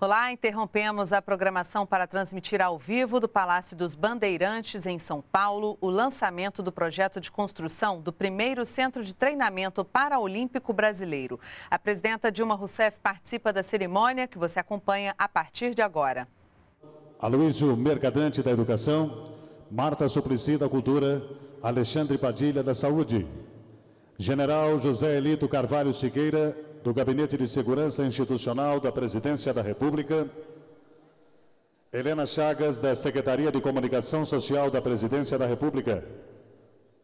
Olá, interrompemos a programação para transmitir ao vivo do Palácio dos Bandeirantes, em São Paulo, o lançamento do projeto de construção do primeiro centro de treinamento paraolímpico brasileiro. A presidenta Dilma Rousseff participa da cerimônia que você acompanha a partir de agora. Aloysio Mercadante da Educação, Marta Suplicy da Cultura, Alexandre Padilha da Saúde, General José Elito Carvalho Siqueira do Gabinete de Segurança Institucional da Presidência da República, Helena Chagas, da Secretaria de Comunicação Social da Presidência da República,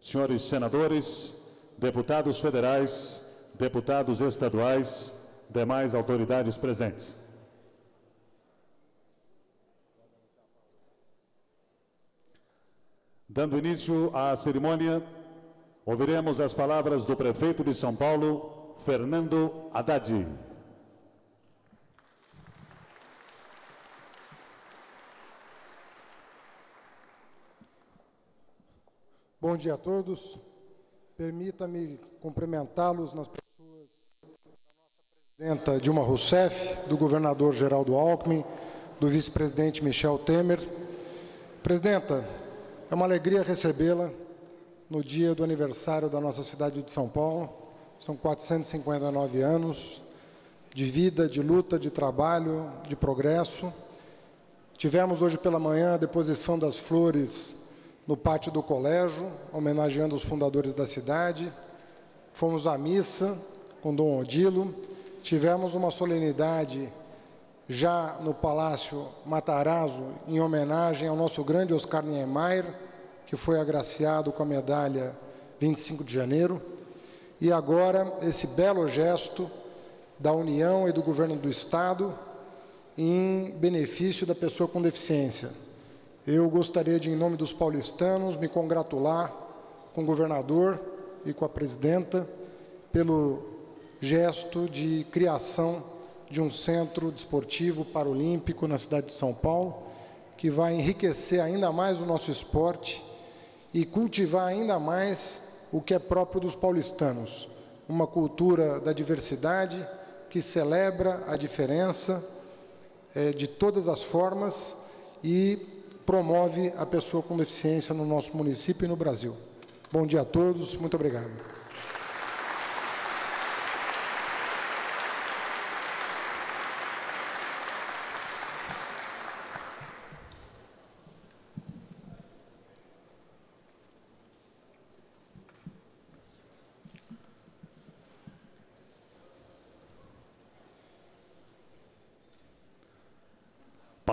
senhores senadores, deputados federais, deputados estaduais, demais autoridades presentes. Dando início à cerimônia, ouviremos as palavras do prefeito de São Paulo, Fernando Haddad. Bom dia a todos. Permita-me cumprimentá-los nas pessoas da nossa presidenta Dilma Rousseff, do governador Geraldo Alckmin, do vice-presidente Michel Temer. Presidenta, é uma alegria recebê-la no dia do aniversário da nossa cidade de São Paulo são 459 anos de vida, de luta, de trabalho, de progresso. Tivemos hoje pela manhã a deposição das flores no pátio do colégio, homenageando os fundadores da cidade. Fomos à missa com Dom Odilo. Tivemos uma solenidade já no Palácio Matarazzo, em homenagem ao nosso grande Oscar Niemeyer, que foi agraciado com a medalha 25 de janeiro. E agora, esse belo gesto da União e do governo do Estado em benefício da pessoa com deficiência. Eu gostaria de, em nome dos paulistanos, me congratular com o governador e com a presidenta pelo gesto de criação de um centro desportivo paralímpico na cidade de São Paulo, que vai enriquecer ainda mais o nosso esporte e cultivar ainda mais o que é próprio dos paulistanos, uma cultura da diversidade que celebra a diferença é, de todas as formas e promove a pessoa com deficiência no nosso município e no Brasil. Bom dia a todos, muito obrigado.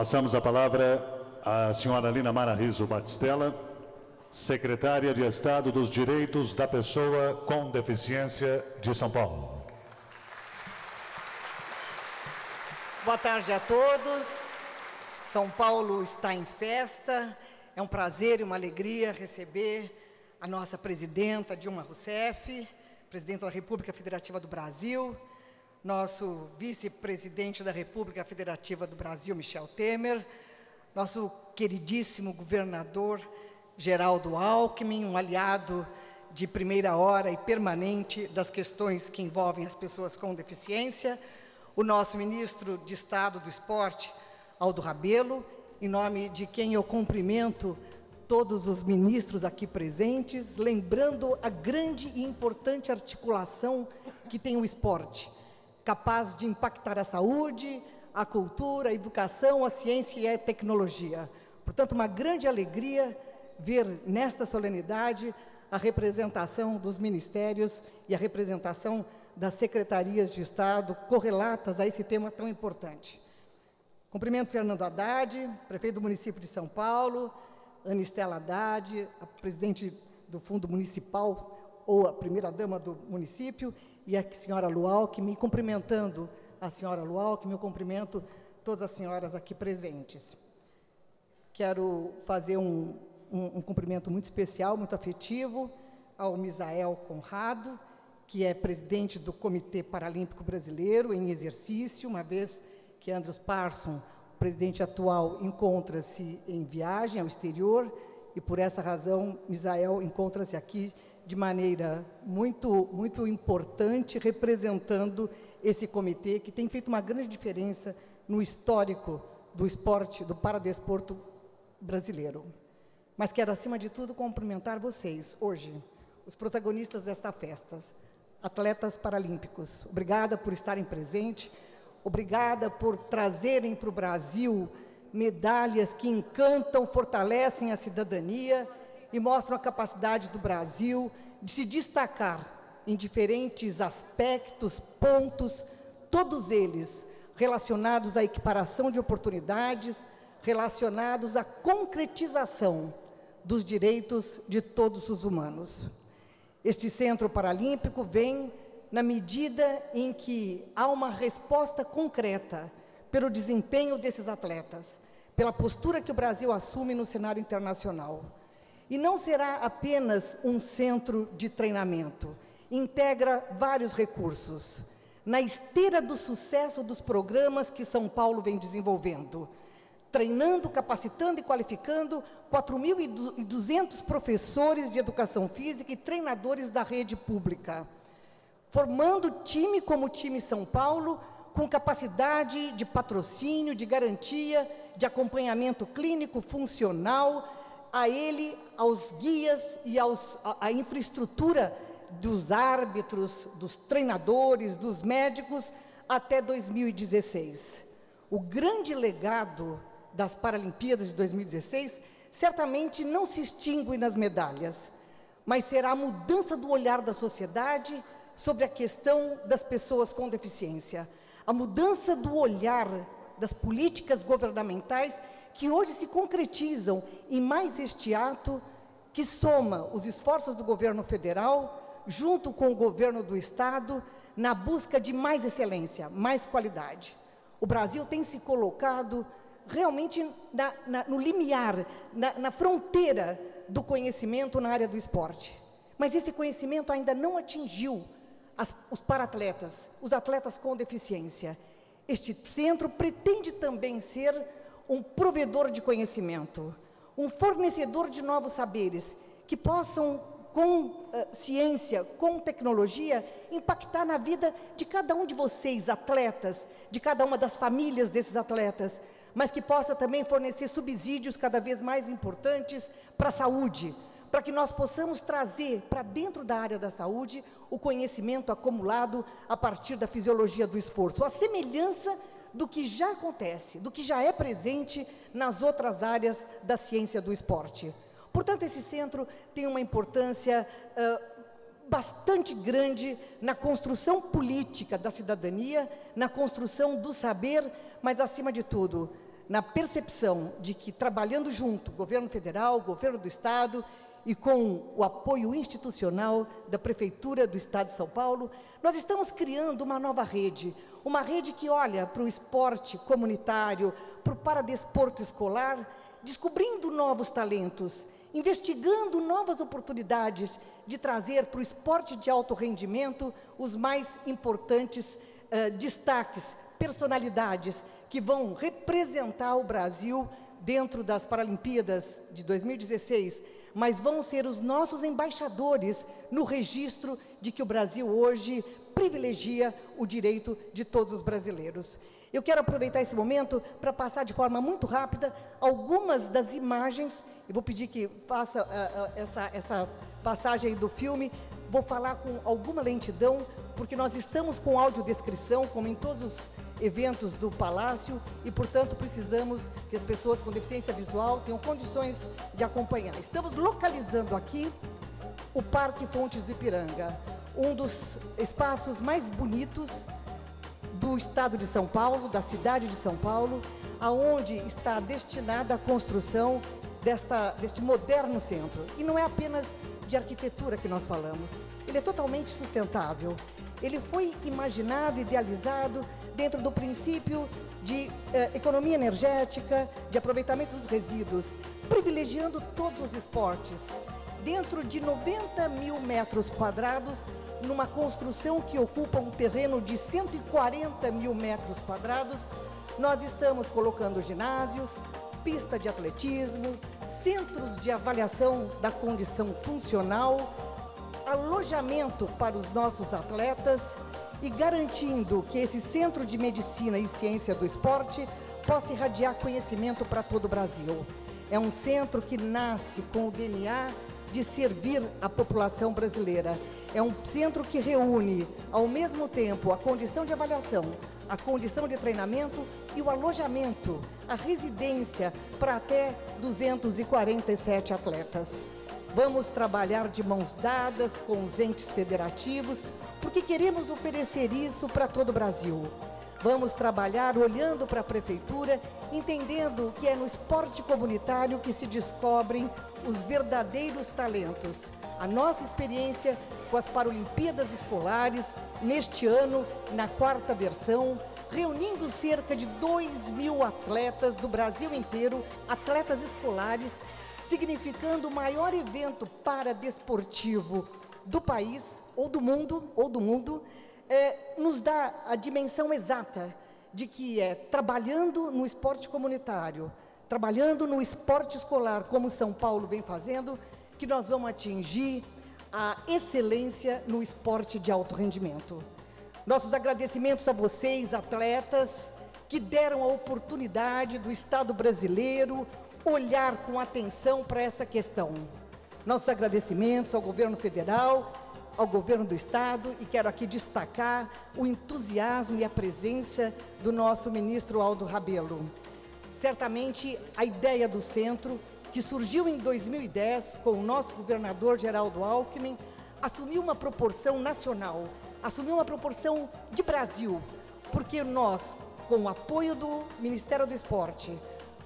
Passamos a palavra à senhora Lina Mara Riso Batistella, secretária de Estado dos Direitos da Pessoa com Deficiência de São Paulo. Boa tarde a todos. São Paulo está em festa. É um prazer e uma alegria receber a nossa presidenta Dilma Rousseff, presidenta da República Federativa do Brasil, nosso vice-presidente da República Federativa do Brasil, Michel Temer, nosso queridíssimo governador Geraldo Alckmin, um aliado de primeira hora e permanente das questões que envolvem as pessoas com deficiência, o nosso ministro de Estado do Esporte, Aldo Rabelo, em nome de quem eu cumprimento todos os ministros aqui presentes, lembrando a grande e importante articulação que tem o esporte capaz de impactar a saúde, a cultura, a educação, a ciência e a tecnologia. Portanto, uma grande alegria ver nesta solenidade a representação dos ministérios e a representação das secretarias de Estado correlatas a esse tema tão importante. Cumprimento Fernando Haddad, prefeito do município de São Paulo, Ana Estela Haddad, a presidente do Fundo Municipal ou a primeira-dama do município, e a senhora Lual, que me cumprimentando a senhora Lual, que me cumprimento todas as senhoras aqui presentes. Quero fazer um, um, um cumprimento muito especial, muito afetivo, ao Misael Conrado, que é presidente do Comitê Paralímpico Brasileiro em exercício, uma vez que Andros Parson, presidente atual, encontra-se em viagem ao exterior, e por essa razão Misael encontra-se aqui de maneira muito, muito importante, representando esse comitê que tem feito uma grande diferença no histórico do esporte, do paradesporto brasileiro. Mas quero, acima de tudo, cumprimentar vocês, hoje, os protagonistas desta festa, atletas paralímpicos. Obrigada por estarem presentes, obrigada por trazerem para o Brasil medalhas que encantam, fortalecem a cidadania e mostram a capacidade do Brasil de se destacar em diferentes aspectos, pontos, todos eles relacionados à equiparação de oportunidades, relacionados à concretização dos direitos de todos os humanos. Este Centro Paralímpico vem na medida em que há uma resposta concreta pelo desempenho desses atletas, pela postura que o Brasil assume no cenário internacional. E não será apenas um centro de treinamento, integra vários recursos. Na esteira do sucesso dos programas que São Paulo vem desenvolvendo, treinando, capacitando e qualificando 4.200 professores de educação física e treinadores da rede pública, formando time como o time São Paulo, com capacidade de patrocínio, de garantia, de acompanhamento clínico, funcional, a ele, aos guias e aos, a, a infraestrutura dos árbitros, dos treinadores, dos médicos, até 2016. O grande legado das Paralimpíadas de 2016 certamente não se extingue nas medalhas, mas será a mudança do olhar da sociedade sobre a questão das pessoas com deficiência, a mudança do olhar das políticas governamentais que hoje se concretizam em mais este ato que soma os esforços do governo federal junto com o governo do estado na busca de mais excelência, mais qualidade. O Brasil tem se colocado realmente na, na, no limiar, na, na fronteira do conhecimento na área do esporte. Mas esse conhecimento ainda não atingiu as, os paratletas, os atletas com deficiência. Este centro pretende também ser um provedor de conhecimento, um fornecedor de novos saberes que possam, com uh, ciência, com tecnologia, impactar na vida de cada um de vocês, atletas, de cada uma das famílias desses atletas, mas que possa também fornecer subsídios cada vez mais importantes para a saúde, para que nós possamos trazer para dentro da área da saúde o conhecimento acumulado a partir da fisiologia do esforço, a semelhança do que já acontece, do que já é presente nas outras áreas da ciência do esporte. Portanto, esse centro tem uma importância uh, bastante grande na construção política da cidadania, na construção do saber, mas, acima de tudo, na percepção de que, trabalhando junto, governo federal, governo do Estado e com o apoio institucional da Prefeitura do Estado de São Paulo, nós estamos criando uma nova rede, uma rede que olha para o esporte comunitário, para o paradesporto escolar, descobrindo novos talentos, investigando novas oportunidades de trazer para o esporte de alto rendimento os mais importantes uh, destaques, personalidades que vão representar o Brasil dentro das Paralimpíadas de 2016, mas vão ser os nossos embaixadores no registro de que o Brasil hoje privilegia o direito de todos os brasileiros. Eu quero aproveitar esse momento para passar de forma muito rápida algumas das imagens. Eu vou pedir que faça uh, uh, essa, essa passagem do filme. Vou falar com alguma lentidão, porque nós estamos com audiodescrição, como em todos os eventos do Palácio, e, portanto, precisamos que as pessoas com deficiência visual tenham condições de acompanhar. Estamos localizando aqui o Parque Fontes do Ipiranga, um dos espaços mais bonitos do estado de São Paulo, da cidade de São Paulo, aonde está destinada a construção desta, deste moderno centro. E não é apenas de arquitetura que nós falamos, ele é totalmente sustentável. Ele foi imaginado, idealizado dentro do princípio de eh, economia energética, de aproveitamento dos resíduos, privilegiando todos os esportes. Dentro de 90 mil metros quadrados, numa construção que ocupa um terreno de 140 mil metros quadrados, nós estamos colocando ginásios, pista de atletismo, centros de avaliação da condição funcional, alojamento para os nossos atletas e garantindo que esse centro de medicina e ciência do esporte possa irradiar conhecimento para todo o Brasil. É um centro que nasce com o DNA de servir a população brasileira. É um centro que reúne, ao mesmo tempo, a condição de avaliação, a condição de treinamento e o alojamento, a residência para até 247 atletas. Vamos trabalhar de mãos dadas com os entes federativos, porque queremos oferecer isso para todo o Brasil. Vamos trabalhar olhando para a prefeitura, entendendo que é no esporte comunitário que se descobrem os verdadeiros talentos. A nossa experiência com as Paralimpíadas Escolares, neste ano, na quarta versão, reunindo cerca de 2 mil atletas do Brasil inteiro, atletas escolares, significando o maior evento paradesportivo do país, ou do mundo, ou do mundo, é, nos dá a dimensão exata de que é trabalhando no esporte comunitário, trabalhando no esporte escolar, como São Paulo vem fazendo, que nós vamos atingir a excelência no esporte de alto rendimento. Nossos agradecimentos a vocês, atletas, que deram a oportunidade do Estado brasileiro olhar com atenção para essa questão. Nossos agradecimentos ao governo federal, ao governo do estado e quero aqui destacar o entusiasmo e a presença do nosso ministro Aldo Rabelo. Certamente a ideia do centro, que surgiu em 2010 com o nosso governador Geraldo Alckmin, assumiu uma proporção nacional, assumiu uma proporção de Brasil, porque nós, com o apoio do Ministério do Esporte,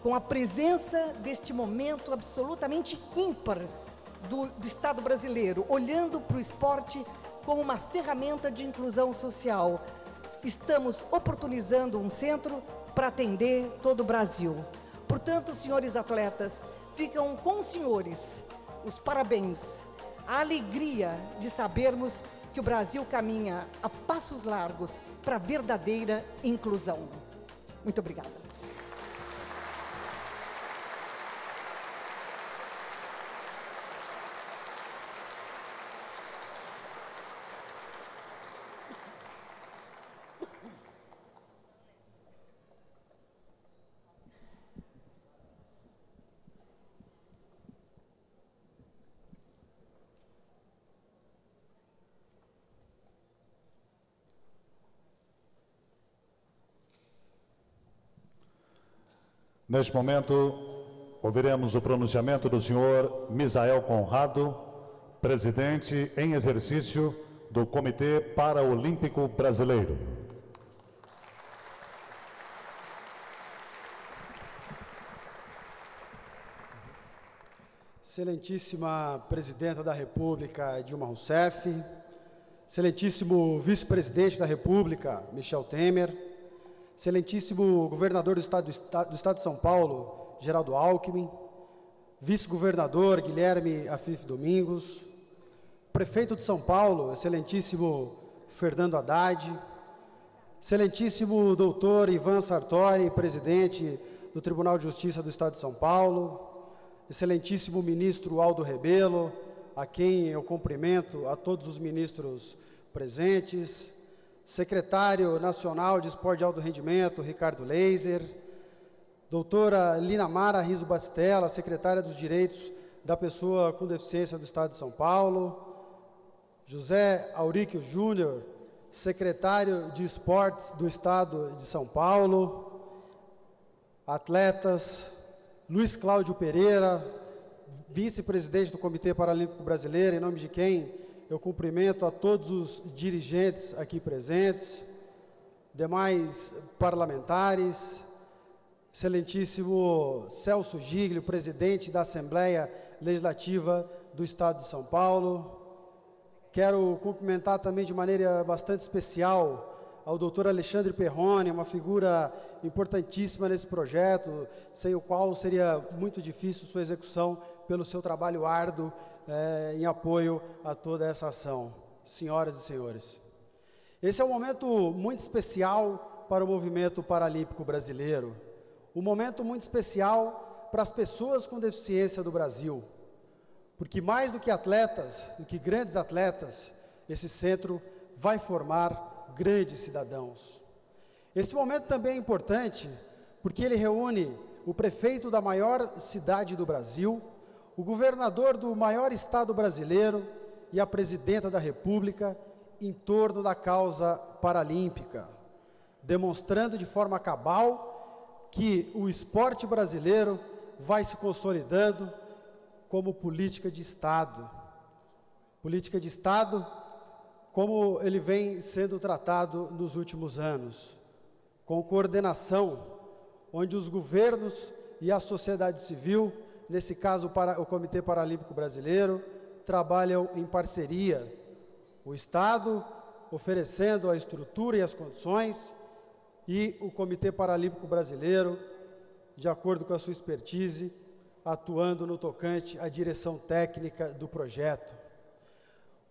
com a presença deste momento absolutamente ímpar do, do Estado brasileiro, olhando para o esporte como uma ferramenta de inclusão social. Estamos oportunizando um centro para atender todo o Brasil. Portanto, senhores atletas, ficam com os senhores os parabéns, a alegria de sabermos que o Brasil caminha a passos largos para a verdadeira inclusão. Muito obrigada. Neste momento, ouviremos o pronunciamento do senhor Misael Conrado, presidente em exercício do Comitê Paraolímpico Brasileiro. Excelentíssima Presidenta da República, Dilma Rousseff, Excelentíssimo Vice-Presidente da República, Michel Temer, Excelentíssimo Governador do Estado, do Estado de São Paulo, Geraldo Alckmin, Vice-Governador Guilherme Afif Domingos, Prefeito de São Paulo, Excelentíssimo Fernando Haddad, Excelentíssimo Doutor Ivan Sartori, Presidente do Tribunal de Justiça do Estado de São Paulo, Excelentíssimo Ministro Aldo Rebelo, a quem eu cumprimento, a todos os ministros presentes, secretário nacional de esporte de alto rendimento, Ricardo Leiser, doutora Lina Mara Riso Batistella, secretária dos direitos da pessoa com deficiência do Estado de São Paulo, José Auríquio Júnior, secretário de esportes do Estado de São Paulo, atletas, Luiz Cláudio Pereira, vice-presidente do Comitê Paralímpico Brasileiro, em nome de quem eu cumprimento a todos os dirigentes aqui presentes, demais parlamentares, excelentíssimo Celso Giglio, presidente da Assembleia Legislativa do Estado de São Paulo. Quero cumprimentar também de maneira bastante especial ao doutor Alexandre Perrone, uma figura importantíssima nesse projeto, sem o qual seria muito difícil sua execução pelo seu trabalho árduo é, em apoio a toda essa ação. Senhoras e senhores, esse é um momento muito especial para o movimento paralímpico brasileiro, um momento muito especial para as pessoas com deficiência do Brasil. Porque mais do que atletas, do que grandes atletas, esse centro vai formar grandes cidadãos. Esse momento também é importante porque ele reúne o prefeito da maior cidade do Brasil, o governador do maior estado brasileiro e a presidenta da República em torno da causa paralímpica, demonstrando de forma cabal que o esporte brasileiro vai se consolidando como política de Estado. Política de Estado como ele vem sendo tratado nos últimos anos, com coordenação, onde os governos e a sociedade civil, nesse caso para o Comitê Paralímpico Brasileiro, trabalham em parceria. O Estado oferecendo a estrutura e as condições e o Comitê Paralímpico Brasileiro, de acordo com a sua expertise, atuando no tocante à direção técnica do projeto.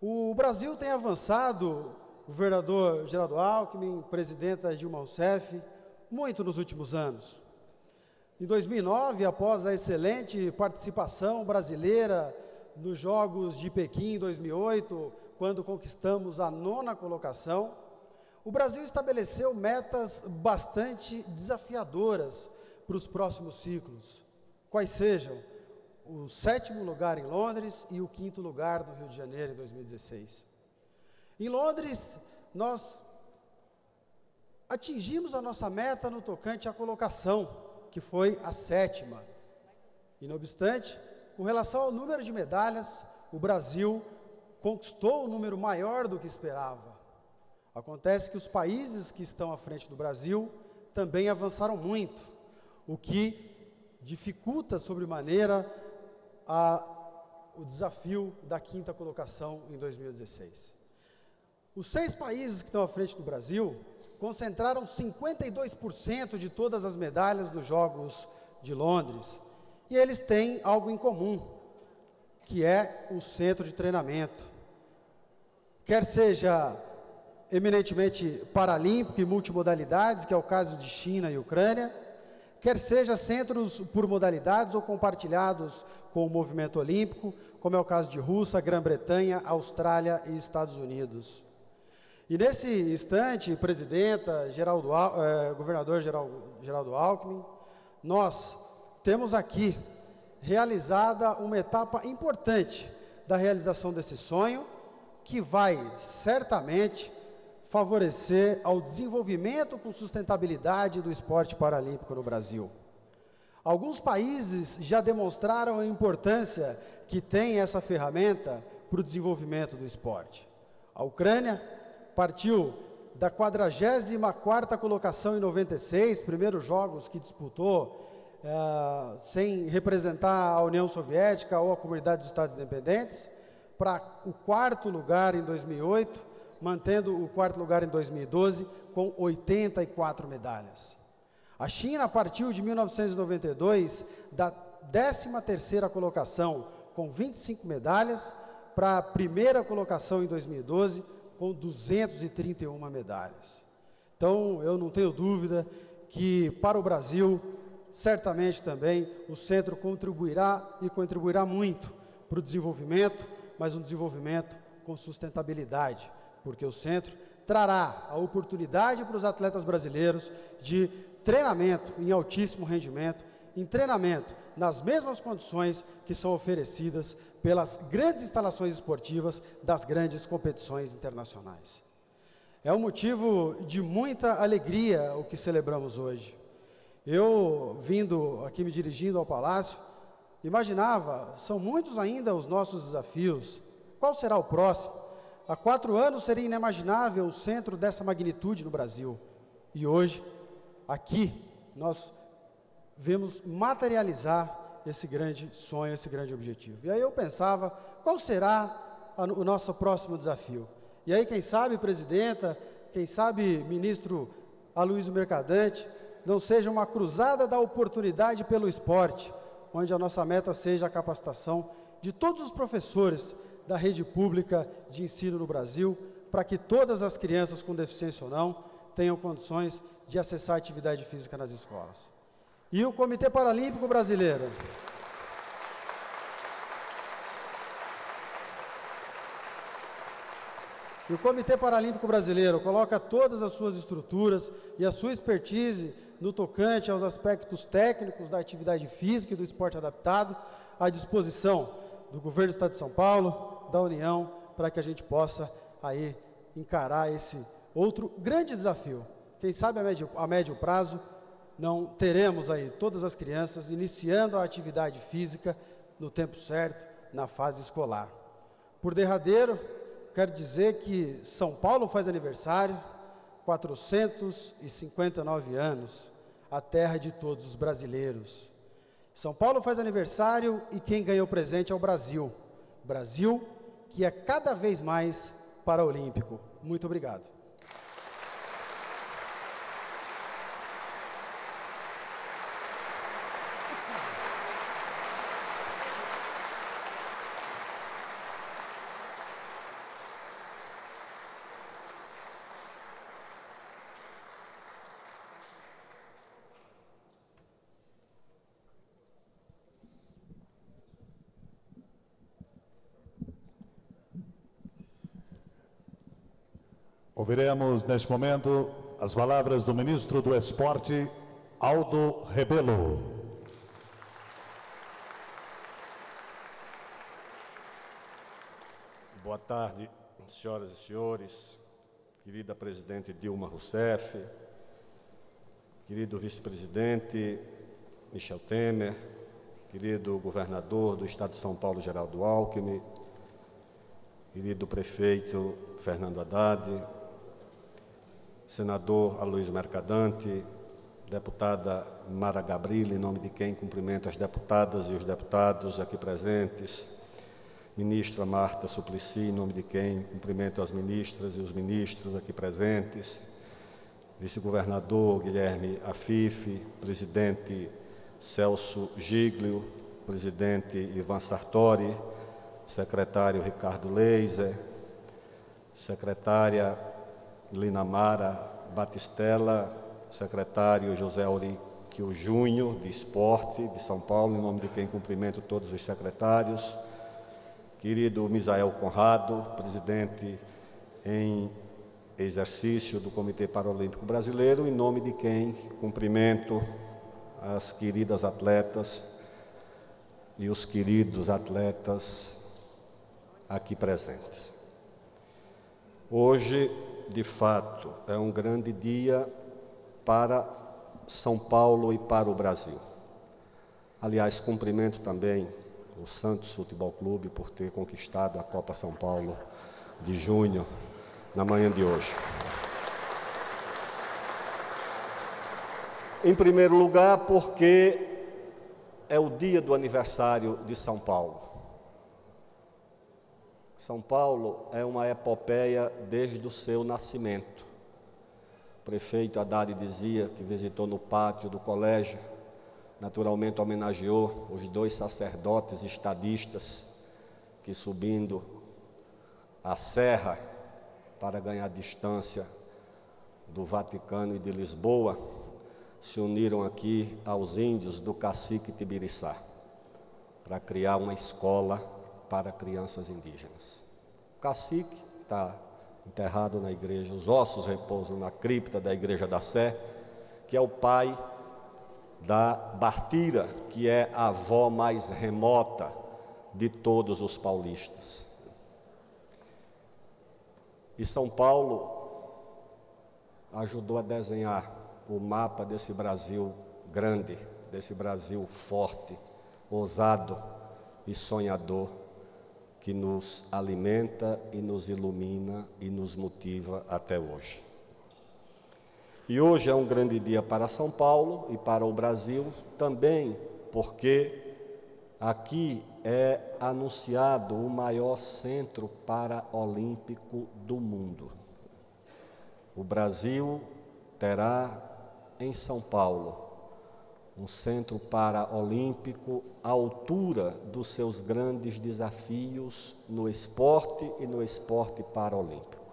O Brasil tem avançado, governador Geraldo Alckmin, presidenta Dilma Rousseff, muito nos últimos anos. Em 2009, após a excelente participação brasileira nos Jogos de Pequim em 2008, quando conquistamos a nona colocação, o Brasil estabeleceu metas bastante desafiadoras para os próximos ciclos, quais sejam o sétimo lugar em Londres e o quinto lugar no Rio de Janeiro em 2016. Em Londres, nós atingimos a nossa meta no tocante à colocação, que foi a sétima. E, não obstante, com relação ao número de medalhas, o Brasil conquistou um número maior do que esperava. Acontece que os países que estão à frente do Brasil também avançaram muito, o que dificulta sobremaneira o desafio da quinta colocação em 2016. Os seis países que estão à frente do Brasil concentraram 52% de todas as medalhas dos Jogos de Londres. E eles têm algo em comum, que é o centro de treinamento. Quer seja eminentemente paralímpico e multimodalidades, que é o caso de China e Ucrânia, quer seja centros por modalidades ou compartilhados com o movimento olímpico, como é o caso de Rússia, Grã-Bretanha, Austrália e Estados Unidos. E nesse instante, presidenta, Geraldo, eh, governador Geraldo, Geraldo Alckmin, nós temos aqui realizada uma etapa importante da realização desse sonho, que vai certamente favorecer ao desenvolvimento com sustentabilidade do esporte paralímpico no Brasil. Alguns países já demonstraram a importância que tem essa ferramenta para o desenvolvimento do esporte. A Ucrânia partiu da 44ª colocação em 96, primeiros jogos que disputou é, sem representar a União Soviética ou a Comunidade dos Estados Independentes, para o quarto lugar em 2008, mantendo o quarto lugar em 2012 com 84 medalhas. A China partiu de 1992 da 13ª colocação com 25 medalhas para a primeira colocação em 2012 com 231 medalhas. Então, eu não tenho dúvida que para o Brasil, certamente também o centro contribuirá e contribuirá muito para o desenvolvimento, mas um desenvolvimento com sustentabilidade, porque o centro trará a oportunidade para os atletas brasileiros de treinamento em altíssimo rendimento, em treinamento nas mesmas condições que são oferecidas pelas grandes instalações esportivas das grandes competições internacionais. É um motivo de muita alegria o que celebramos hoje. Eu, vindo aqui me dirigindo ao palácio, imaginava, são muitos ainda os nossos desafios. Qual será o próximo? Há quatro anos seria inimaginável o centro dessa magnitude no Brasil. E hoje, aqui nós vemos materializar esse grande sonho, esse grande objetivo. E aí eu pensava, qual será a, o nosso próximo desafio? E aí, quem sabe, presidenta, quem sabe, ministro Aloysio Mercadante, não seja uma cruzada da oportunidade pelo esporte, onde a nossa meta seja a capacitação de todos os professores da rede pública de ensino no Brasil, para que todas as crianças com deficiência ou não tenham condições de acessar a atividade física nas escolas. E o Comitê Paralímpico Brasileiro. E o Comitê Paralímpico Brasileiro coloca todas as suas estruturas e a sua expertise no tocante aos aspectos técnicos da atividade física e do esporte adaptado à disposição do Governo do Estado de São Paulo, da União, para que a gente possa aí encarar esse outro grande desafio. Quem sabe a médio, a médio prazo não teremos aí todas as crianças iniciando a atividade física no tempo certo, na fase escolar. Por derradeiro, quero dizer que São Paulo faz aniversário, 459 anos, a terra de todos os brasileiros. São Paulo faz aniversário e quem ganhou presente é o Brasil. Brasil que é cada vez mais paraolímpico. Muito obrigado. Ouviremos neste momento as palavras do ministro do Esporte, Aldo Rebelo. Boa tarde, senhoras e senhores, querida presidente Dilma Rousseff, querido vice-presidente Michel Temer, querido governador do Estado de São Paulo, Geraldo Alckmin, querido prefeito Fernando Haddad, senador Aloysio Mercadante, deputada Mara Gabrilli, em nome de quem cumprimento as deputadas e os deputados aqui presentes, ministra Marta Suplicy, em nome de quem cumprimento as ministras e os ministros aqui presentes, vice-governador Guilherme Afife, presidente Celso Giglio, presidente Ivan Sartori, secretário Ricardo Leiser, secretária Lina Mara Batistella, secretário José Auriquio Júnior, de Esporte, de São Paulo, em nome de quem cumprimento todos os secretários, querido Misael Conrado, presidente em exercício do Comitê Paralímpico Brasileiro, em nome de quem cumprimento as queridas atletas e os queridos atletas aqui presentes. Hoje de fato, é um grande dia para São Paulo e para o Brasil. Aliás, cumprimento também o Santos Futebol Clube por ter conquistado a Copa São Paulo de junho na manhã de hoje. Em primeiro lugar, porque é o dia do aniversário de São Paulo. São Paulo é uma epopeia desde o seu nascimento. O prefeito Haddad dizia que visitou no pátio do colégio, naturalmente homenageou os dois sacerdotes estadistas que subindo a serra para ganhar distância do Vaticano e de Lisboa, se uniram aqui aos índios do cacique Tibiriçá para criar uma escola para crianças indígenas. O cacique está enterrado na igreja, os ossos repousam na cripta da igreja da Sé, que é o pai da Bartira, que é a avó mais remota de todos os paulistas. E São Paulo ajudou a desenhar o mapa desse Brasil grande, desse Brasil forte, ousado e sonhador que nos alimenta e nos ilumina e nos motiva até hoje. E hoje é um grande dia para São Paulo e para o Brasil também, porque aqui é anunciado o maior centro paraolímpico do mundo. O Brasil terá em São Paulo um centro paraolímpico à altura dos seus grandes desafios no esporte e no esporte paralímpico.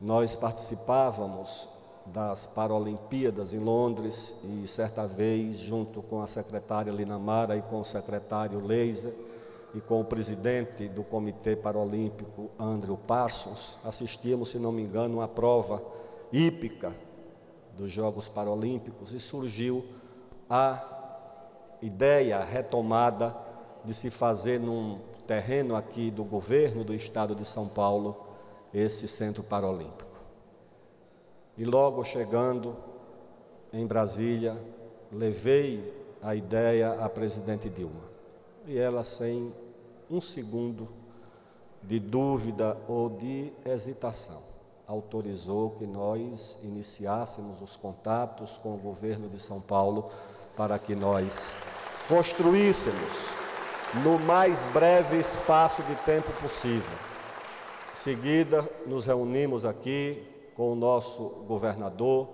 Nós participávamos das Paralimpíadas em Londres e certa vez, junto com a secretária Lina Mara e com o secretário Leiser e com o presidente do Comitê Paralímpico, Andrew Parsons, assistimos, se não me engano, uma prova hípica dos Jogos Paralímpicos e surgiu a ideia retomada de se fazer num terreno aqui do governo do estado de São Paulo esse centro paralímpico. E logo chegando em Brasília, levei a ideia à presidente Dilma. E ela, sem um segundo de dúvida ou de hesitação, autorizou que nós iniciássemos os contatos com o governo de São Paulo para que nós construíssemos no mais breve espaço de tempo possível. Em seguida, nos reunimos aqui com o nosso governador,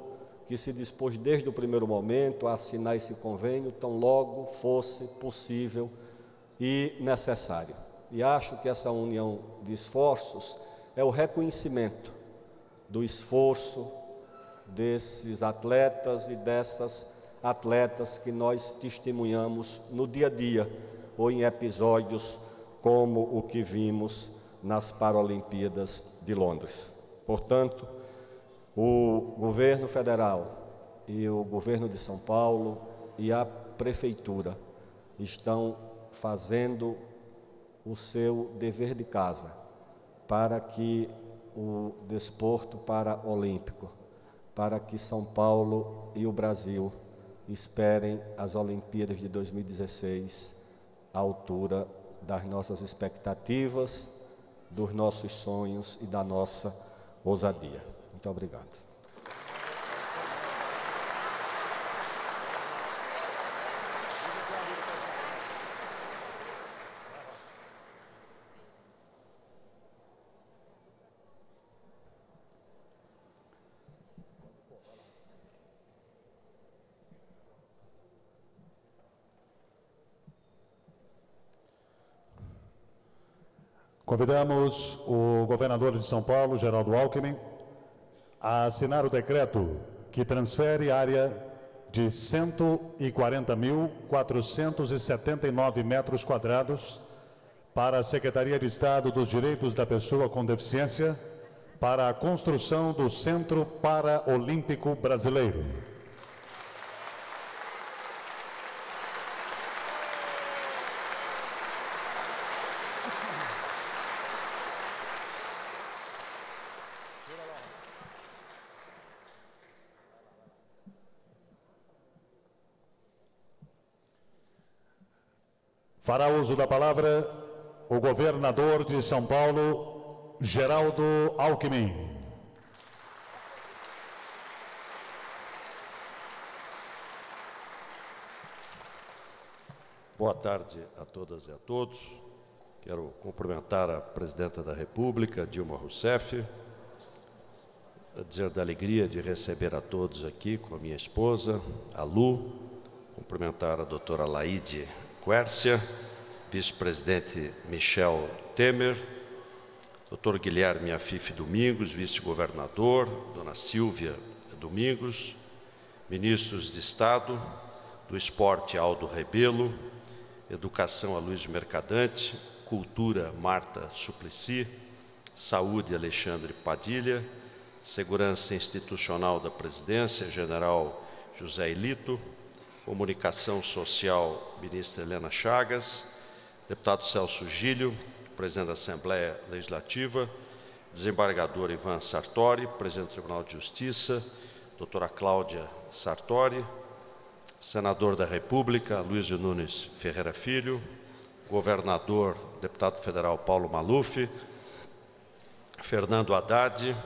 que se dispôs desde o primeiro momento a assinar esse convênio, tão logo fosse possível e necessário. E acho que essa união de esforços é o reconhecimento do esforço desses atletas e dessas atletas que nós testemunhamos no dia a dia ou em episódios como o que vimos nas Paralimpíadas de Londres. Portanto, o governo federal e o governo de São Paulo e a prefeitura estão fazendo o seu dever de casa para que o desporto paraolímpico, para que São Paulo e o Brasil esperem as Olimpíadas de 2016 à altura das nossas expectativas, dos nossos sonhos e da nossa ousadia. Muito obrigado. Convidamos o governador de São Paulo, Geraldo Alckmin, a assinar o decreto que transfere área de 140.479 metros quadrados para a Secretaria de Estado dos Direitos da Pessoa com Deficiência para a construção do Centro Paraolímpico Brasileiro. Fará uso da palavra o governador de São Paulo, Geraldo Alckmin. Boa tarde a todas e a todos. Quero cumprimentar a presidenta da República, Dilma Rousseff, dizer da alegria de receber a todos aqui com a minha esposa, a Lu, cumprimentar a doutora Laide Quércia, vice-presidente Michel Temer, doutor Guilherme Afife Domingos, vice-governador, dona Silvia Domingos, ministros de Estado, do Esporte Aldo Rebelo, Educação Luiz Mercadante, Cultura Marta Suplicy, Saúde Alexandre Padilha, Segurança Institucional da Presidência, General José Elito, Comunicação Social, ministra Helena Chagas, deputado Celso Gílio, presidente da Assembleia Legislativa, desembargador Ivan Sartori, presidente do Tribunal de Justiça, doutora Cláudia Sartori, senador da República, Luiz Nunes Ferreira Filho, governador, deputado federal Paulo Maluf, Fernando Haddad,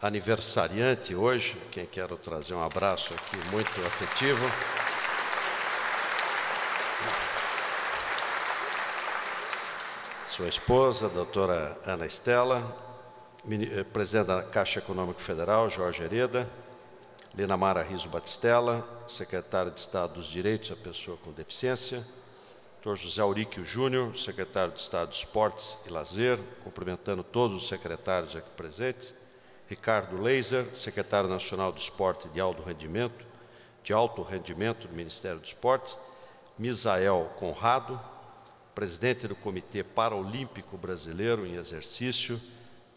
aniversariante hoje, quem quero trazer um abraço aqui muito afetivo. Sua esposa, doutora Ana Estela, eh, presidente da Caixa Econômica Federal, Jorge Hereda, Lina Mara Riso Batistella, secretário de Estado dos Direitos da Pessoa com Deficiência, Dr. José Auríquio Júnior, secretário de Estado de Esportes e Lazer, cumprimentando todos os secretários aqui presentes, Ricardo Leiser, secretário nacional do Esporte de Alto Rendimento, de Alto Rendimento do Ministério do Esporte, Misael Conrado, presidente do Comitê Paralímpico Brasileiro em exercício,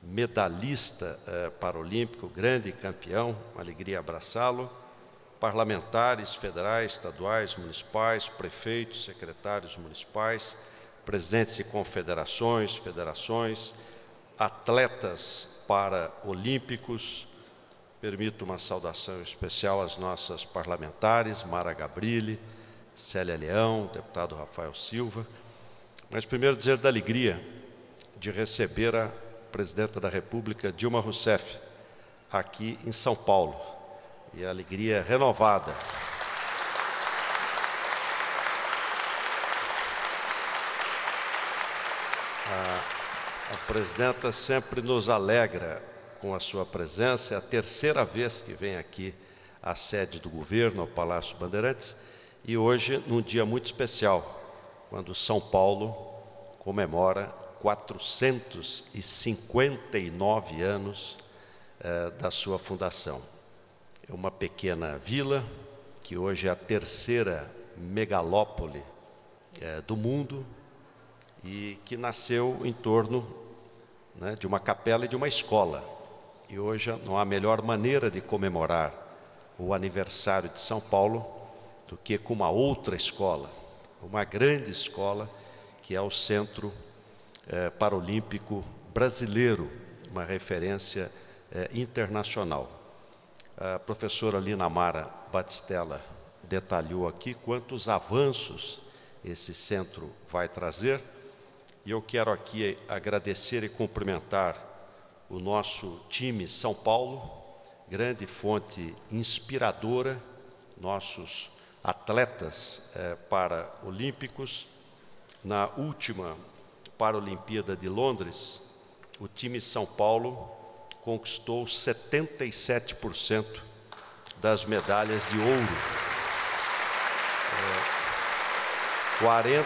medalhista eh, paralímpico, grande campeão, uma alegria abraçá-lo, parlamentares federais, estaduais, municipais, prefeitos, secretários municipais, presidentes de confederações, federações, atletas paraolímpicos. Permito uma saudação especial às nossas parlamentares, Mara Gabrilli, Célia Leão, deputado Rafael Silva. Mas primeiro dizer da alegria de receber a presidenta da República, Dilma Rousseff, aqui em São Paulo. E a alegria é renovada. A, a presidenta sempre nos alegra com a sua presença. É a terceira vez que vem aqui à sede do governo, ao Palácio Bandeirantes, e hoje num dia muito especial, quando São Paulo comemora 459 anos eh, da sua fundação. É uma pequena vila que hoje é a terceira megalópole eh, do mundo e que nasceu em torno né, de uma capela e de uma escola. E hoje não há melhor maneira de comemorar o aniversário de São Paulo do que com uma outra escola, uma grande escola que é o Centro eh, Paralímpico Brasileiro, uma referência eh, internacional. A professora Lina Mara Batistella detalhou aqui quantos avanços esse centro vai trazer, e eu quero aqui agradecer e cumprimentar o nosso time São Paulo, grande fonte inspiradora, nossos atletas eh, olímpicos Na última Paralimpíada de Londres, o time São Paulo conquistou 77% das medalhas de ouro. É, 40,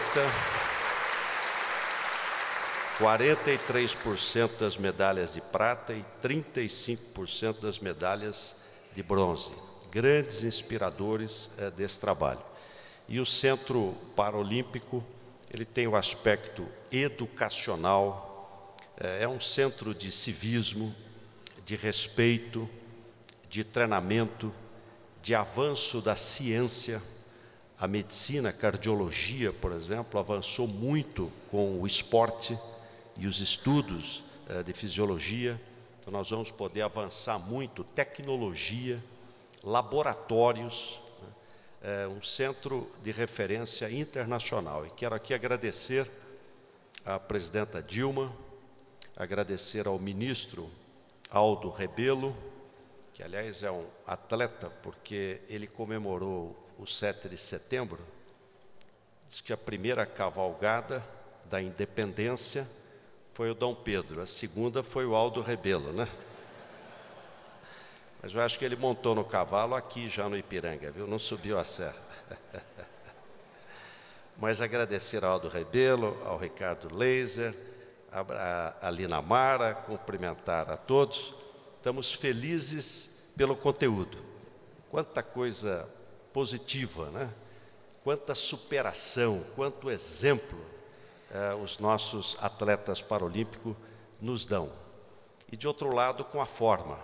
43% das medalhas de prata e 35% das medalhas de bronze. Grandes inspiradores é, desse trabalho. E o Centro Paralímpico ele tem o aspecto educacional, é, é um centro de civismo, de respeito, de treinamento, de avanço da ciência. A medicina, a cardiologia, por exemplo, avançou muito com o esporte e os estudos é, de fisiologia. Então, nós vamos poder avançar muito tecnologia, laboratórios, é, um centro de referência internacional. E quero aqui agradecer à presidenta Dilma, agradecer ao ministro Aldo Rebelo, que aliás é um atleta, porque ele comemorou o 7 de setembro. Diz que a primeira cavalgada da independência foi o Dom Pedro, a segunda foi o Aldo Rebelo, né? Mas eu acho que ele montou no cavalo aqui já no Ipiranga, viu? Não subiu a serra. Mas agradecer ao Aldo Rebelo, ao Ricardo Leiser, a, a Lina Mara, cumprimentar a todos. Estamos felizes pelo conteúdo. Quanta coisa positiva, né? Quanta superação, quanto exemplo eh, os nossos atletas paralímpicos nos dão. E de outro lado, com a forma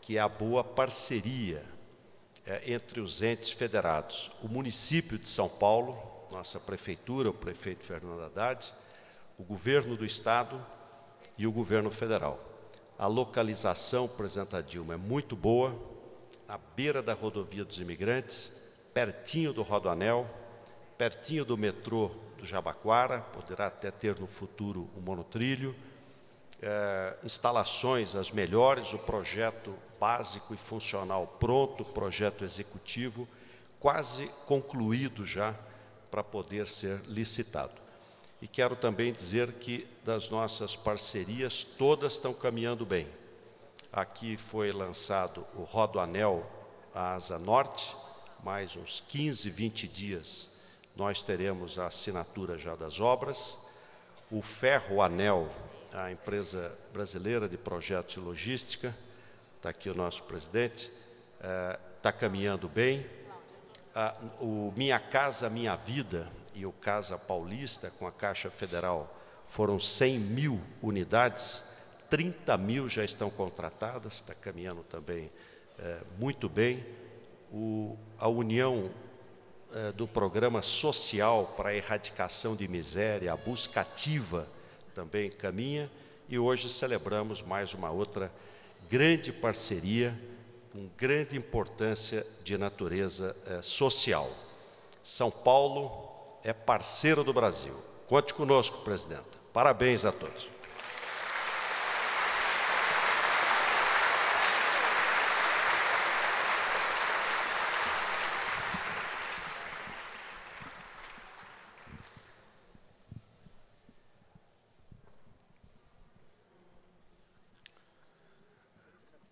que é a boa parceria é, entre os entes federados. O município de São Paulo, nossa prefeitura, o prefeito Fernando Haddad, o governo do estado e o governo federal. A localização, presidenta Dilma, é muito boa, à beira da rodovia dos imigrantes, pertinho do Rodoanel, pertinho do metrô do Jabaquara, poderá até ter no futuro um monotrilho, é, instalações as melhores, o projeto básico e funcional pronto, projeto executivo quase concluído já para poder ser licitado. E quero também dizer que das nossas parcerias, todas estão caminhando bem. Aqui foi lançado o Rodoanel à Asa Norte, mais uns 15, 20 dias nós teremos a assinatura já das obras. O Ferro Anel, a empresa brasileira de projetos e logística, está aqui o nosso presidente, está caminhando bem. o Minha Casa Minha Vida e o Casa Paulista com a Caixa Federal foram 100 mil unidades, 30 mil já estão contratadas, está caminhando também é, muito bem. O, a união é, do programa social para a erradicação de miséria, a busca ativa também caminha, e hoje celebramos mais uma outra grande parceria com grande importância de natureza é, social. São Paulo é parceiro do Brasil. Conte conosco, presidenta. Parabéns a todos.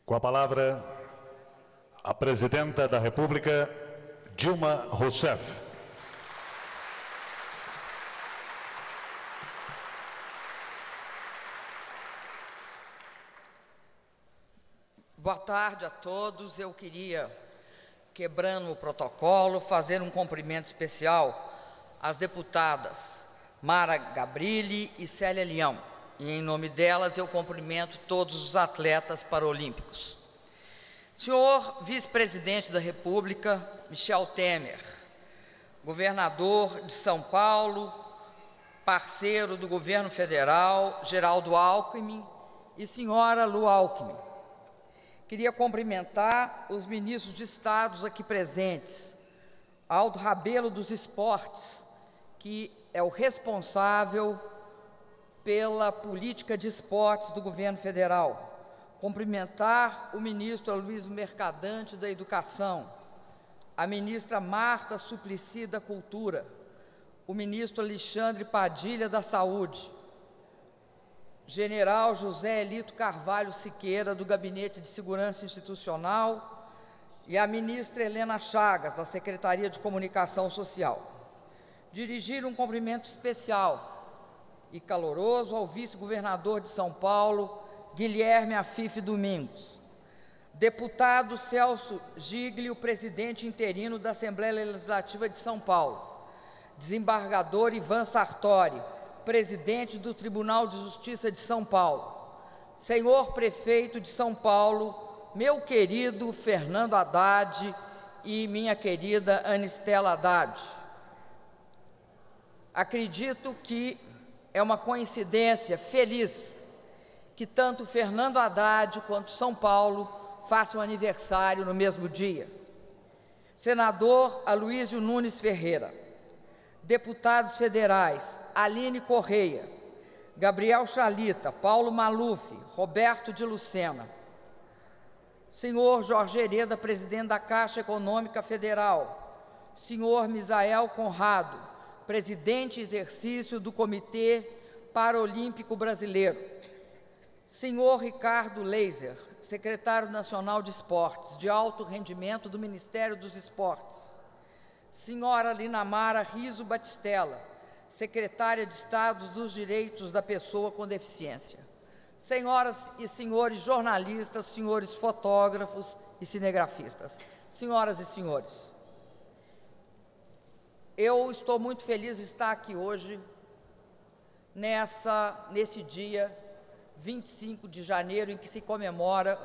Com a palavra, a presidenta da República, Dilma Rousseff. Boa tarde a todos. Eu queria, quebrando o protocolo, fazer um cumprimento especial às deputadas Mara Gabrilli e Célia Leão. E em nome delas eu cumprimento todos os atletas paralímpicos. Senhor vice-presidente da República, Michel Temer, governador de São Paulo, parceiro do governo federal, Geraldo Alckmin, e senhora Lu Alckmin, Queria cumprimentar os ministros de Estados aqui presentes, Aldo Rabelo dos Esportes, que é o responsável pela política de esportes do governo federal. Cumprimentar o ministro Luiz Mercadante da Educação, a ministra Marta Suplicy da Cultura, o ministro Alexandre Padilha da Saúde, General José Elito Carvalho Siqueira, do Gabinete de Segurança Institucional, e a ministra Helena Chagas, da Secretaria de Comunicação Social. Dirigir um cumprimento especial e caloroso ao vice-governador de São Paulo, Guilherme Afife Domingos. Deputado Celso Giglio, presidente interino da Assembleia Legislativa de São Paulo. Desembargador Ivan Sartori, presidente do Tribunal de Justiça de São Paulo, senhor prefeito de São Paulo, meu querido Fernando Haddad e minha querida Anistela Haddad. Acredito que é uma coincidência feliz que tanto Fernando Haddad quanto São Paulo façam aniversário no mesmo dia. Senador Aloysio Nunes Ferreira, deputados federais Aline Correia, Gabriel Chalita, Paulo Maluf, Roberto de Lucena, senhor Jorge Hereda, presidente da Caixa Econômica Federal, senhor Misael Conrado, presidente exercício do Comitê Paralímpico Brasileiro, senhor Ricardo Leiser, secretário nacional de esportes, de alto rendimento do Ministério dos Esportes, senhora Linamara Riso Batistella, secretária de Estado dos Direitos da Pessoa com Deficiência. Senhoras e senhores jornalistas, senhores fotógrafos e cinegrafistas, senhoras e senhores, eu estou muito feliz de estar aqui hoje, nessa, nesse dia 25 de janeiro, em que se comemora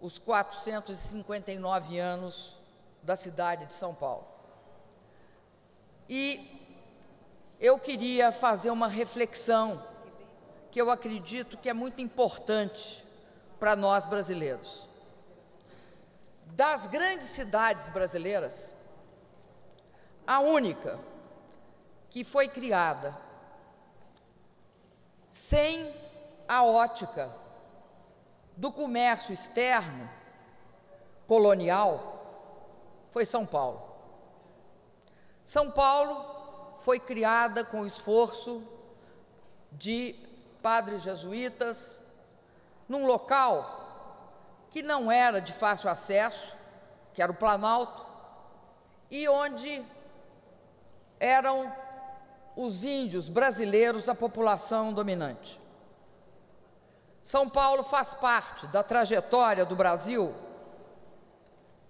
os 459 anos da cidade de São Paulo. E eu queria fazer uma reflexão que eu acredito que é muito importante para nós brasileiros. Das grandes cidades brasileiras, a única que foi criada sem a ótica do comércio externo colonial foi São Paulo. São Paulo foi criada com o esforço de padres jesuítas, num local que não era de fácil acesso, que era o Planalto, e onde eram os índios brasileiros a população dominante. São Paulo faz parte da trajetória do Brasil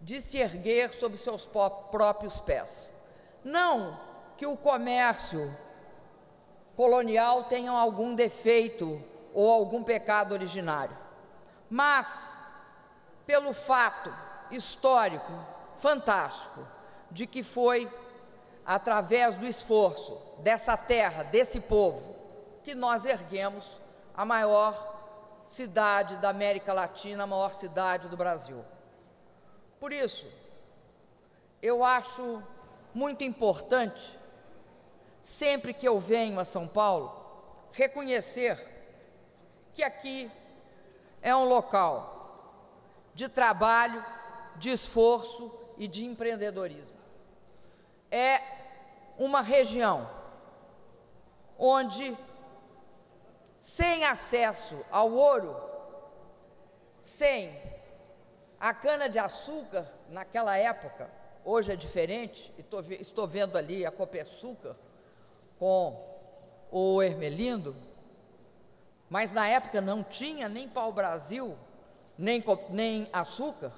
de se erguer sobre seus próprios pés. Não que o comércio colonial tenha algum defeito ou algum pecado originário, mas pelo fato histórico fantástico de que foi através do esforço dessa terra, desse povo, que nós erguemos a maior cidade da América Latina, a maior cidade do Brasil. Por isso, eu acho muito importante, sempre que eu venho a São Paulo, reconhecer que aqui é um local de trabalho, de esforço e de empreendedorismo. É uma região onde sem acesso ao ouro, sem a cana-de-açúcar, naquela época, hoje é diferente, estou vendo ali a Copersucar com o Ermelindo, mas na época não tinha nem pau-brasil, nem, nem açúcar,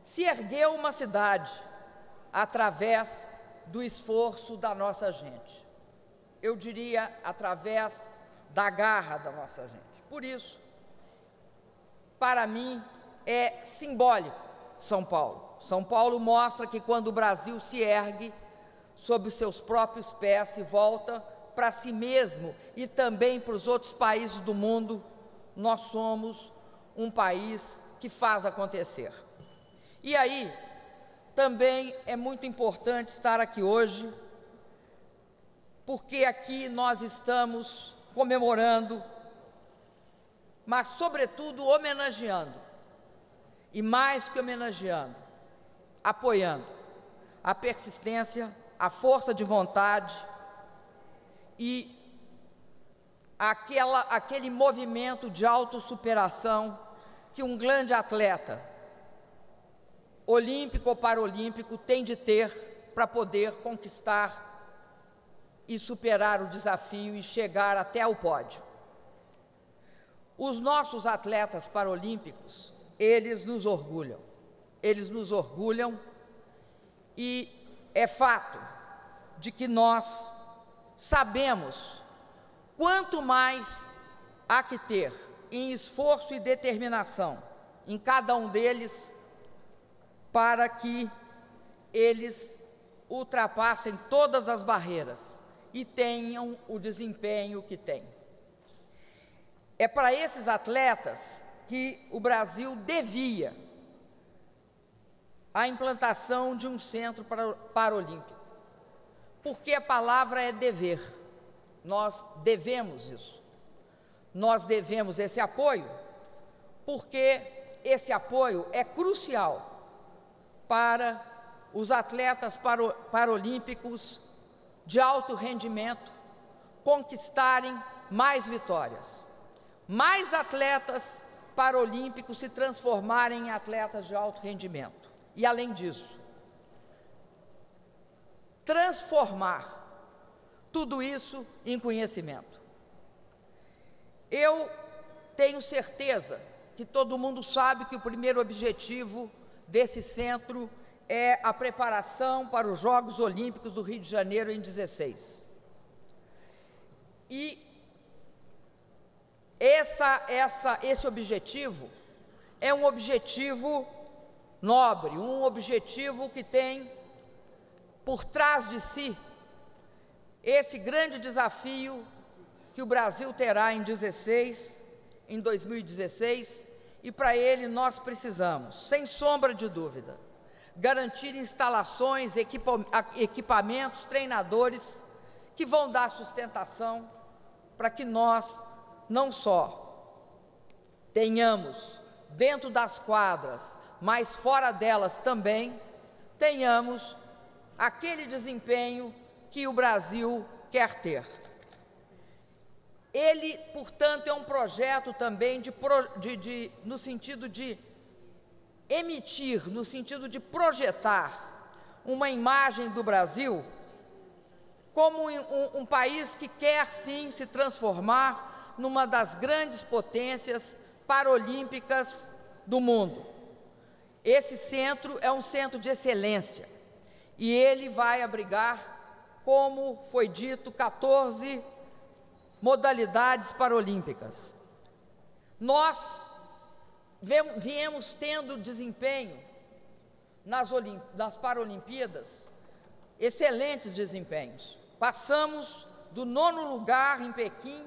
se ergueu uma cidade através do esforço da nossa gente. Eu diria através da garra da nossa gente. Por isso, para mim, é simbólico São Paulo. São Paulo mostra que quando o Brasil se ergue sobre os seus próprios pés, se volta para si mesmo e também para os outros países do mundo, nós somos um país que faz acontecer. E aí, também é muito importante estar aqui hoje, porque aqui nós estamos comemorando, mas, sobretudo, homenageando. E mais que homenageando, apoiando a persistência, a força de vontade e aquela, aquele movimento de autossuperação que um grande atleta, olímpico ou paralímpico, tem de ter para poder conquistar e superar o desafio e chegar até o pódio. Os nossos atletas paralímpicos, eles nos orgulham. Eles nos orgulham e é fato de que nós sabemos quanto mais há que ter em esforço e determinação em cada um deles para que eles ultrapassem todas as barreiras e tenham o desempenho que têm. É para esses atletas que o Brasil devia a implantação de um centro paralímpico. Porque a palavra é dever. Nós devemos isso. Nós devemos esse apoio, porque esse apoio é crucial para os atletas paralímpicos de alto rendimento conquistarem mais vitórias. Mais atletas paralímpicos se transformarem em atletas de alto rendimento. E além disso, transformar tudo isso em conhecimento. Eu tenho certeza que todo mundo sabe que o primeiro objetivo desse centro é a preparação para os Jogos Olímpicos do Rio de Janeiro em 16. E essa, essa, esse objetivo é um objetivo nobre, um objetivo que tem por trás de si esse grande desafio que o Brasil terá em 16, em 2016, e para ele nós precisamos, sem sombra de dúvida, garantir instalações, equipamentos, treinadores que vão dar sustentação para que nós não só tenhamos dentro das quadras, mas fora delas também, tenhamos aquele desempenho que o Brasil quer ter. Ele, portanto, é um projeto também de, de, de, no sentido de emitir, no sentido de projetar uma imagem do Brasil como um, um, país que quer sim se transformar numa das grandes potências paralímpicas do mundo. Esse centro é um centro de excelência e ele vai abrigar, como foi dito, 14 modalidades paralímpicas. Nós viemos tendo desempenho nas, nas Paralimpíadas, excelentes desempenhos. Passamos do nono lugar em Pequim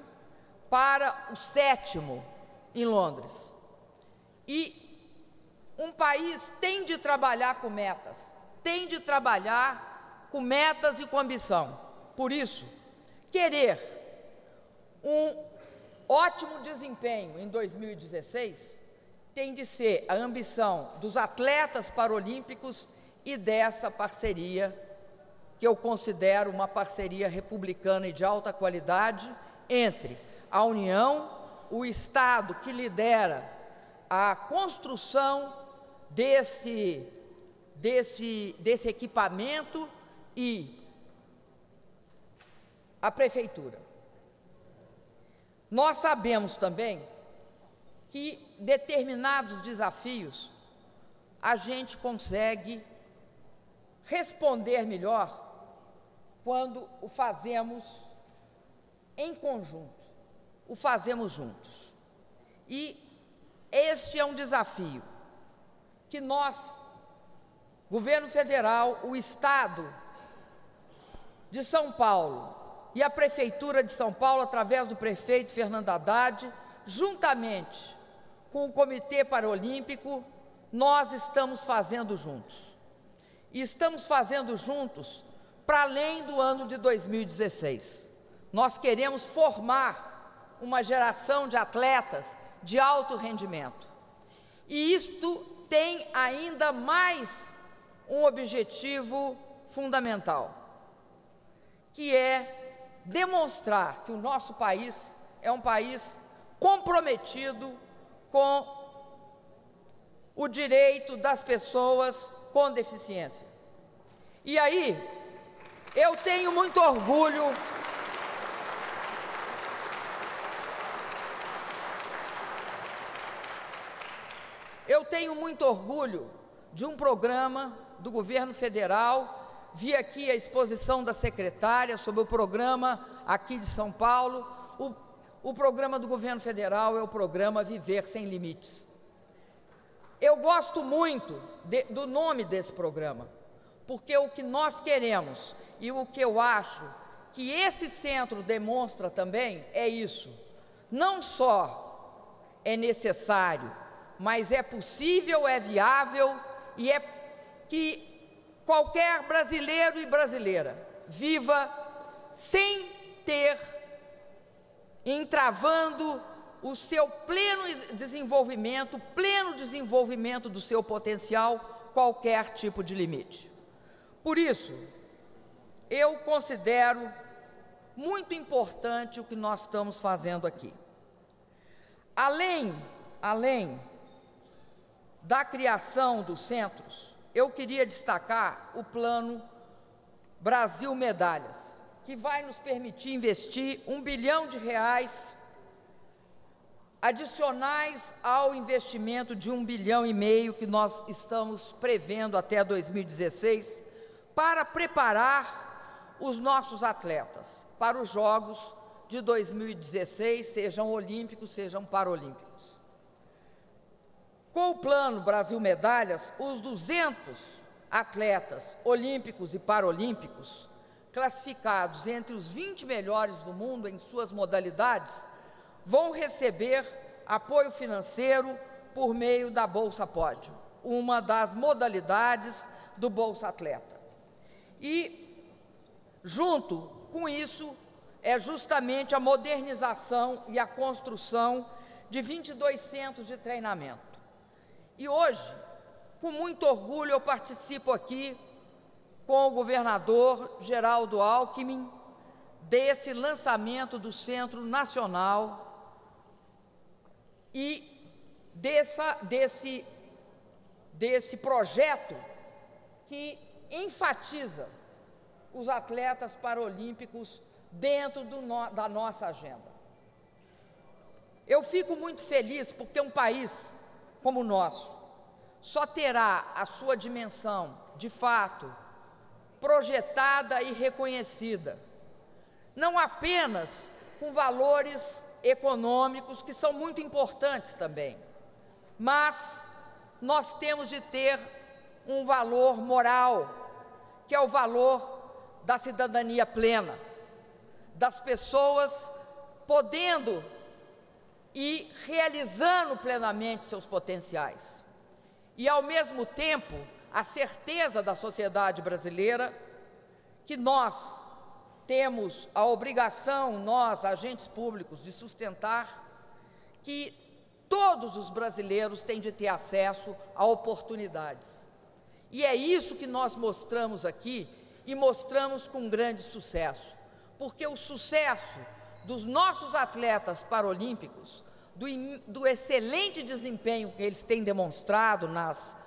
para o sétimo em Londres. E um país tem de trabalhar com metas, tem de trabalhar com metas e com ambição. Por isso, querer um ótimo desempenho em 2016 tem de ser a ambição dos atletas paralímpicos e dessa parceria, que eu considero uma parceria republicana e de alta qualidade, entre a União, o Estado que lidera a construção desse, desse, desse equipamento e a Prefeitura. Nós sabemos também que determinados desafios a gente consegue responder melhor quando o fazemos em conjunto, o fazemos juntos. E este é um desafio que nós, governo federal, o Estado de São Paulo e a Prefeitura de São Paulo, através do prefeito Fernando Haddad, juntamente com o Comitê Paralímpico, nós estamos fazendo juntos. E estamos fazendo juntos para além do ano de 2016. Nós queremos formar uma geração de atletas de alto rendimento. E isto tem ainda mais um objetivo fundamental, que é demonstrar que o nosso país é um país comprometido com o direito das pessoas com deficiência. E aí, eu tenho muito orgulho Eu tenho muito orgulho de um programa do governo federal. Vi aqui a exposição da secretária sobre o programa aqui de São Paulo. O o programa do governo federal é o programa Viver Sem Limites. Eu gosto muito de, do nome desse programa, porque o que nós queremos e o que eu acho que esse centro demonstra também é isso. Não só é necessário, mas é possível, é viável e é que qualquer brasileiro e brasileira viva sem ter entravando o seu pleno desenvolvimento, pleno desenvolvimento do seu potencial, qualquer tipo de limite. Por isso, eu considero muito importante o que nós estamos fazendo aqui. Além, além da criação dos centros, eu queria destacar o plano Brasil Medalhas que vai nos permitir investir um bilhão de reais adicionais ao investimento de um bilhão e meio que nós estamos prevendo até 2016 para preparar os nossos atletas para os Jogos de 2016, sejam olímpicos, sejam paralímpicos. Com o plano Brasil Medalhas, os 200 atletas olímpicos e paralímpicos classificados entre os 20 melhores do mundo em suas modalidades vão receber apoio financeiro por meio da Bolsa Pódio, uma das modalidades do Bolsa Atleta. E, junto com isso, é justamente a modernização e a construção de 22 centros de treinamento. E hoje, com muito orgulho, eu participo aqui com o governador Geraldo Alckmin desse lançamento do Centro Nacional e dessa, desse, desse projeto que enfatiza os atletas paralímpicos dentro no, da nossa agenda. Eu fico muito feliz porque um país como o nosso. Só terá a sua dimensão, de fato, projetada e reconhecida, não apenas com valores econômicos que são muito importantes também, mas nós temos de ter um valor moral, que é o valor da cidadania plena, das pessoas podendo e realizando plenamente seus potenciais. E, ao mesmo tempo, a certeza da sociedade brasileira que nós temos a obrigação, nós, agentes públicos, de sustentar que todos os brasileiros têm de ter acesso a oportunidades. E é isso que nós mostramos aqui e mostramos com grande sucesso, porque o sucesso dos nossos atletas paralímpicos, do, do excelente desempenho que eles têm demonstrado nas,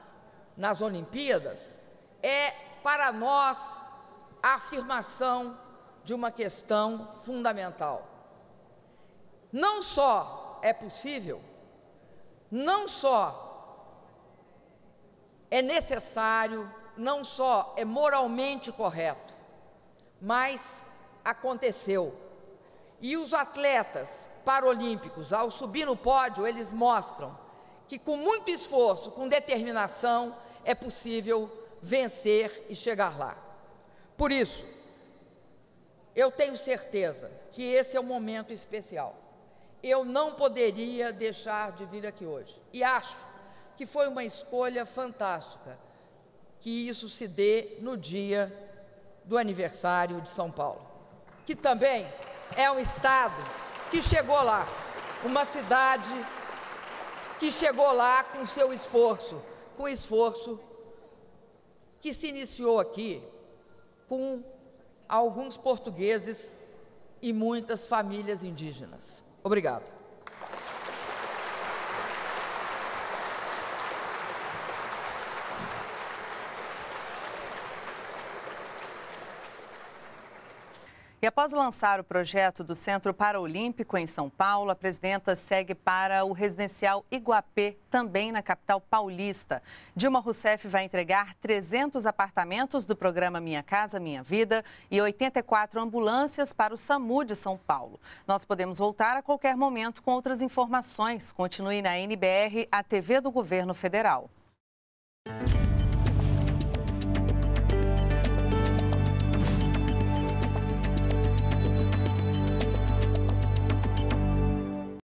nas Olimpíadas, é para nós a afirmação de uma questão fundamental. Não só é possível, não só é necessário, não só é moralmente correto, mas aconteceu. E os atletas paralímpicos, ao subir no pódio, eles mostram que com muito esforço, com determinação, é possível vencer e chegar lá. Por isso, eu tenho certeza que esse é um momento especial. Eu não poderia deixar de vir aqui hoje. E acho que foi uma escolha fantástica que isso se dê no dia do aniversário de São Paulo, que também é um estado que chegou lá, uma cidade que chegou lá com seu esforço, com esforço que se iniciou aqui com alguns portugueses e muitas famílias indígenas. Obrigado. E após lançar o projeto do Centro Paralímpico em São Paulo, a presidenta segue para o residencial Iguapê, também na capital paulista. Dilma Rousseff vai entregar 300 apartamentos do programa Minha Casa Minha Vida e 84 ambulâncias para o SAMU de São Paulo. Nós podemos voltar a qualquer momento com outras informações. Continue na NBR, a TV do Governo Federal.